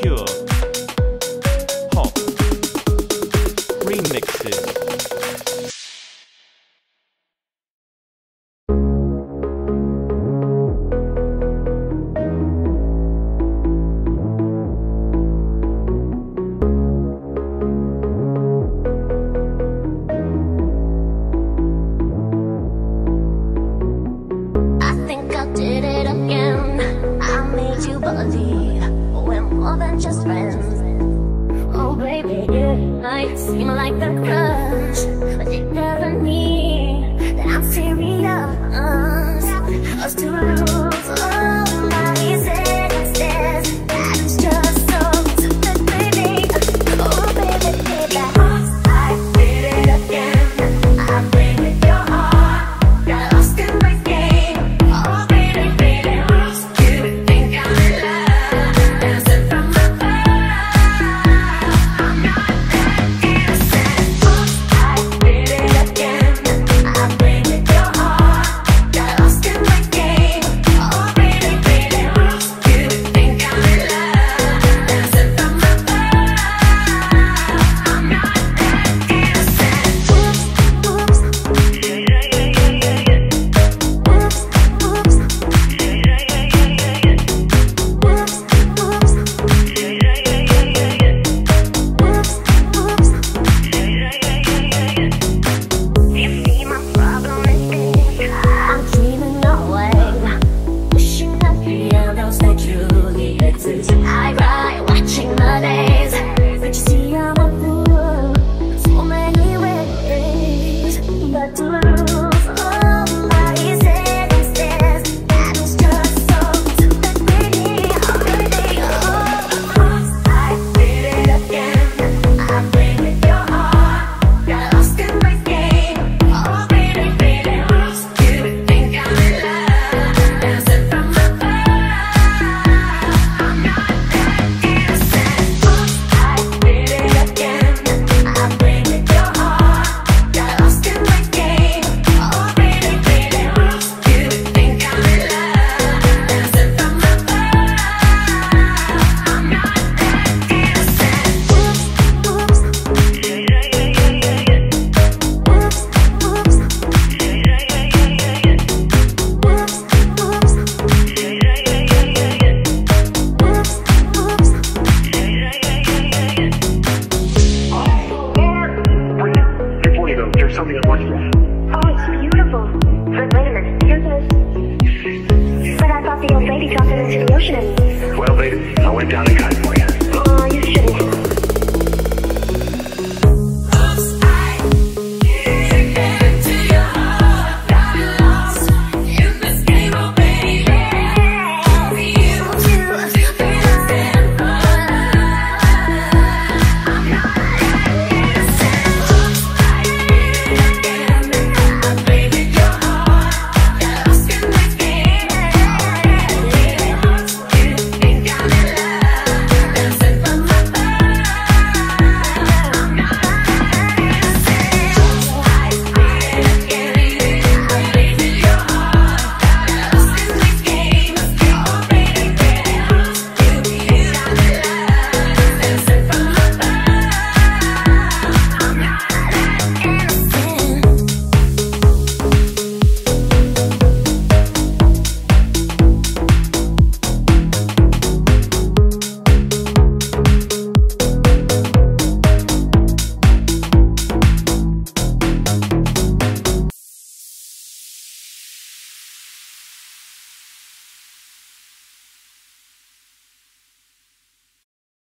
Pure Pop Remixes I think I did it again. I made you believe more than just friends. Oh baby, it might seem like a crush But it doesn't mean that I'm serious. Us two rules went down and got